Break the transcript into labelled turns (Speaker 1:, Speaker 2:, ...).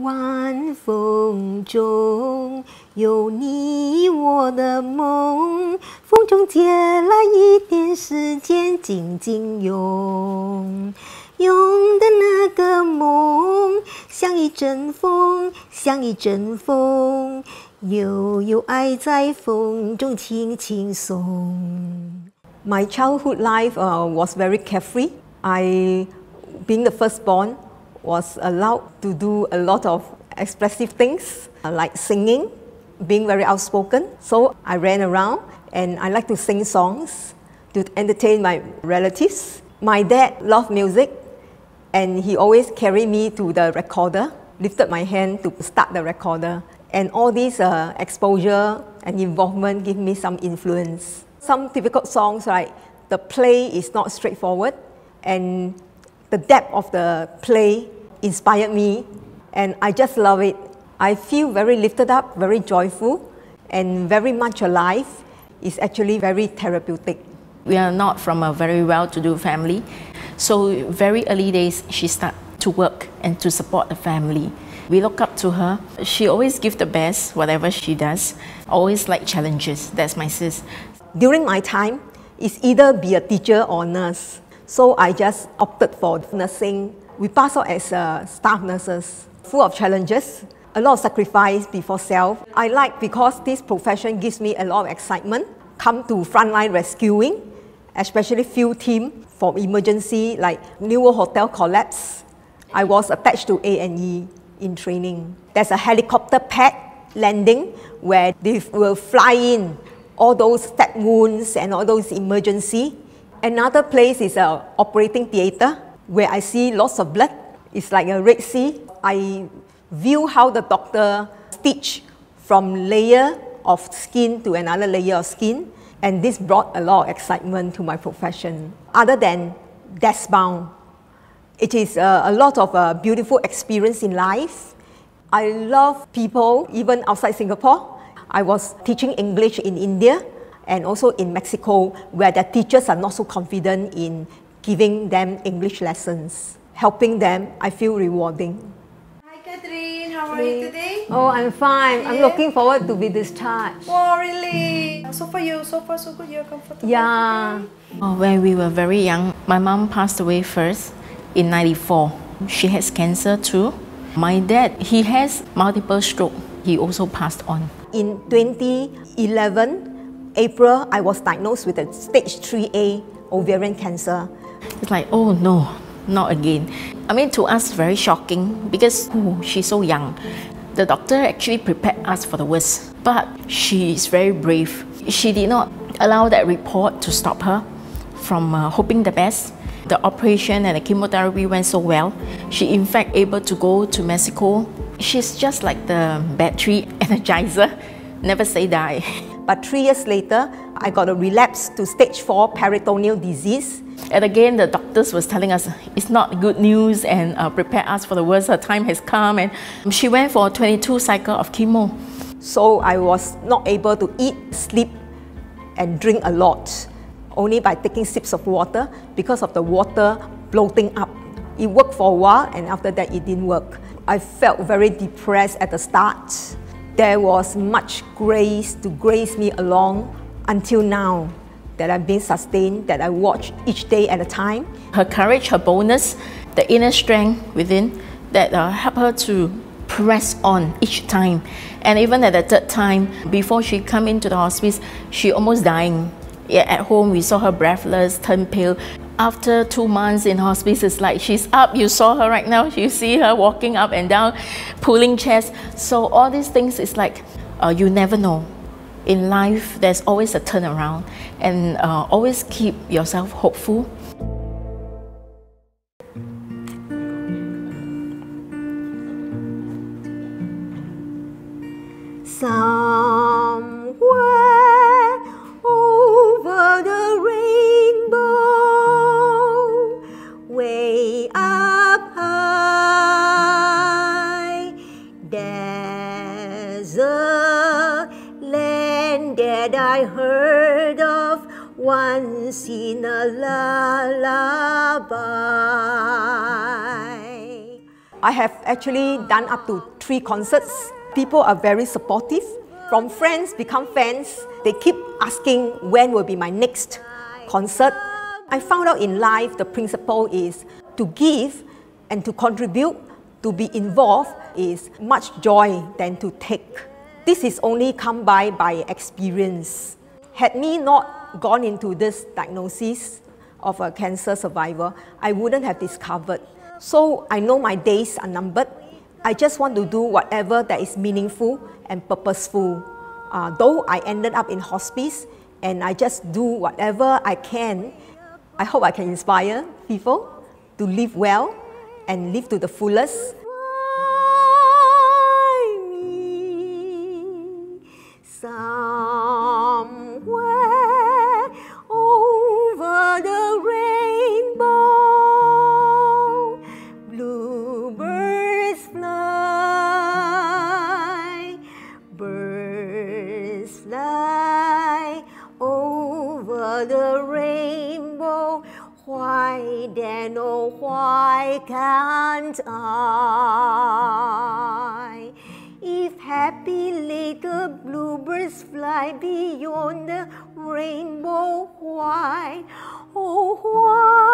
Speaker 1: 晚风中有你我的梦，风中借来一点时间，静静用。用的那个梦，像一阵风，像一阵风，悠悠爱在风中轻轻送。My childhood life uh, was very carefree. I, being the firstborn, was allowed to do a lot of expressive things uh, like singing, being very outspoken. So I ran around and I like to sing songs to entertain my relatives. My dad loved music and he always carried me to the recorder, lifted my hand to start the recorder. And all this uh, exposure and involvement give me some influence. Some difficult songs, like the play is not straightforward, and the depth of the play inspired me, and I just love it. I feel very lifted up, very joyful, and very much alive. It's actually very therapeutic.
Speaker 2: We are not from a very well-to-do family, so very early days she start to work and to support the family. We look up to her. She always give the best, whatever she does. Always like challenges. That's my sis.
Speaker 1: During my time, it's either be a teacher or nurse. So I just opted for nursing. We pass out as uh, staff nurses, full of challenges, a lot of sacrifice before self. I like because this profession gives me a lot of excitement. Come to frontline rescuing, especially field team for emergency like New Hotel collapse. I was attached to A&E in training. There's a helicopter pad landing where they will fly in all those stab wounds and all those emergency. Another place is a operating theater where I see lots of blood. It's like a Red Sea. I view how the doctor stitch from layer of skin to another layer of skin and this brought a lot of excitement to my profession. Other than death-bound, it is a, a lot of a beautiful experience in life. I love people even outside Singapore. I was teaching English in India and also in Mexico where the teachers are not so confident in giving them English lessons. Helping them, I feel rewarding.
Speaker 3: Hi Katherine, how are you today?
Speaker 1: Oh, I'm fine. I'm looking forward to be discharged.
Speaker 3: Oh really? So for you, so far so good, you're comfortable?
Speaker 1: Yeah.
Speaker 2: Oh, when we were very young, my mom passed away first in 94. She has cancer too. My dad, he has multiple stroke. He also passed on.
Speaker 1: In 2011, April, I was diagnosed with a stage 3A ovarian cancer.
Speaker 2: It's like, oh no, not again. I mean, to us, very shocking because oh, she's so young. The doctor actually prepared us for the worst, but she is very brave. She did not allow that report to stop her from uh, hoping the best. The operation and the chemotherapy went so well. She, in fact, able to go to Mexico. She's just like the battery energizer, never say die.
Speaker 1: But three years later, I got a relapse to stage 4 peritoneal disease.
Speaker 2: And again, the doctors was telling us it's not good news and uh, prepare us for the worst. Her time has come, and she went for 22 cycle of chemo.
Speaker 1: So I was not able to eat, sleep, and drink a lot, only by taking sips of water because of the water bloating up. It worked for a while, and after that, it didn't work. I felt very depressed at the start. There was much grace to grace me along until now that I'm being sustained, that I watch each day at a time.
Speaker 2: Her courage, her boldness, the inner strength within that uh, help her to press on each time. And even at the third time, before she come into the hospice, she almost dying. Yeah, at home, we saw her breathless, turn pale. After two months in hospice, it's like she's up. You saw her right now. You see her walking up and down, pulling chairs. So all these things is like uh, you never know. In life, there's always a turnaround, and uh, always keep yourself hopeful.
Speaker 1: Somewhere that I heard of once in a lullaby. I have actually done up to three concerts. People are very supportive. From friends become fans. They keep asking when will be my next concert. I found out in life the principle is to give and to contribute, to be involved is much joy than to take. This is only come by by experience. Had me not gone into this diagnosis of a cancer survivor, I wouldn't have discovered. So I know my days are numbered. I just want to do whatever that is meaningful and purposeful. Uh, though I ended up in hospice and I just do whatever I can, I hope I can inspire people to live well and live to the fullest. Fly over the rainbow. Why then, oh, why can't I? If happy little bluebirds fly beyond the rainbow, why, oh, why